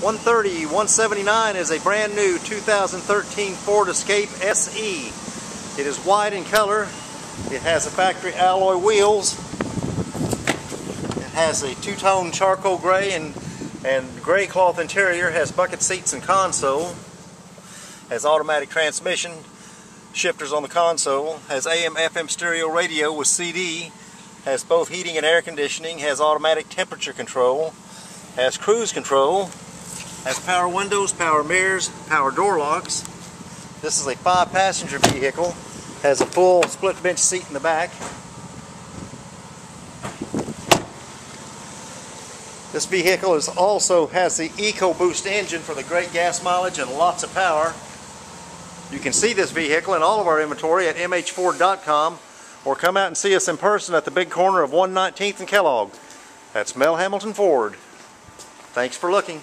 130, 179 is a brand new 2013 Ford Escape SE. It is white in color. It has a factory alloy wheels. It has a two-tone charcoal gray and, and gray cloth interior. Has bucket seats and console. Has automatic transmission. Shifters on the console. Has AM FM stereo radio with CD. Has both heating and air conditioning. Has automatic temperature control. Has cruise control has power windows, power mirrors, power door locks. This is a five passenger vehicle. Has a full split bench seat in the back. This vehicle is also has the EcoBoost engine for the great gas mileage and lots of power. You can see this vehicle in all of our inventory at mhford.com or come out and see us in person at the big corner of 119th and Kellogg. That's Mel Hambelton Ford. Thanks for looking.